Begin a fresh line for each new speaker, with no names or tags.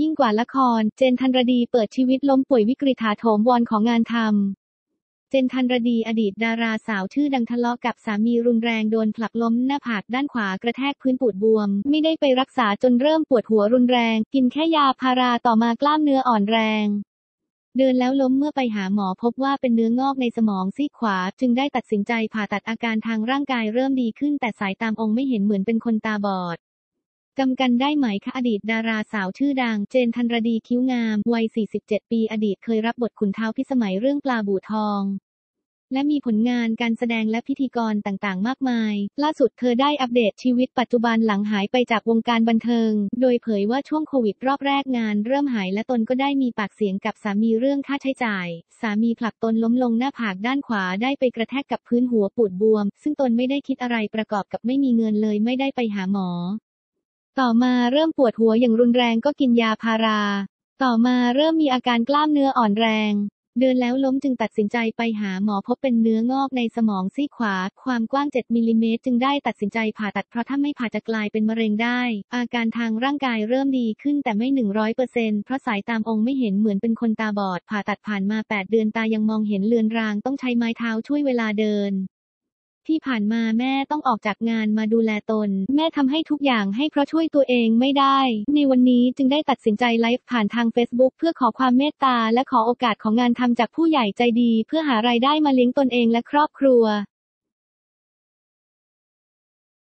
ยิ่งกว่าละคร เจนทันรดีเปิดชีวิตล้มป่วยวิกฤตถาโถมวอนของงานทำ เจนทันรดีอดีตดาราสาวชื่อดังทะเลาะกับสามีรุนแรงโดนผลักล้มหน้าผากด้านขวากระแทกพื้นปูดบวม ไม่ได้ไปรักษาจนเริ่มปวดหัวรุนแรง กินแค่ยาพาราต่อมากล้ามเนื้ออ่อนแรง เดินแล้วล้มเมื่อไปหาหมอพบว่าเป็นเนื้องอกในสมองซีกขวา จึงได้ตัดสินใจผ่าตัดอาการทางร่างกายเริ่มดีขึ้นแต่สายตามองไม่เห็นเหมือนเป็นคนตาบอด จำกันได้ไหมคะอดีตดาราสาวชื่อดัง เจนทันรดีคิ้วงาม วัย 47 ปีอดีตเคยรับบทขุนเท้าพิสมัยเรื่องปลาบู่ทอง และมีผลงานการแสดงและพิธีกรต่างๆ มากมาย ล่าสุดเธอได้อัปเดตชีวิตปัจจุบันหลังหายไปจากวงการบันเทิง โดยเผยว่าช่วงโควิดรอบแรกงานเริ่มหายและตนก็ได้มีปากเสียงกับสามีเรื่องค่าใช้จ่าย สามีผลักตนล้มลงหน้าผากด้านขวาได้ไปกระแทกกับพื้นหัวปูดบวม ซึ่งตนไม่ได้คิดอะไรประกอบกับไม่มีเงินเลยไม่ได้ไปหาหมอ ต่อมาเริ่มปวดหัวอย่างรุนแรงก็กินยาพารา ต่อมาเริ่มมีอาการกล้ามเนื้ออ่อนแรง เดินแล้วล้มจึงตัดสินใจไปหาหมอพบเป็นเนื้องอกในสมองซีกขวา ความกว้าง 7มิลลิเมตรจึงได้ตัดสินใจผ่าตัดเพราะถ้าไม่ผ่าจะกลายเป็นมะเร็งได้ อาการทางร่างกายเริ่มดีขึ้นแต่ไม่ 100%เพราะสายตามองค์ไม่เห็นเหมือนเป็นคนตาบอด ผ่าตัดผ่านมา 8 เดือนตายังมองเห็นเลือนรางต้องใช้ไม้เท้าช่วยเวลาเดิน ที่ผ่านมาแม่ต้องออกจากงานมาดูแลตน แม่ทำให้ทุกอย่างให้เพราะช่วยตัวเองไม่ได้ ในวันนี้จึงได้ตัดสินใจไลฟ์ผ่านทาง Facebook เพื่อขอความเมตตาและขอโอกาสของงานทำจากผู้ใหญ่ใจดี เพื่อหารายได้มาเลี้ยงตนเองและครอบครัว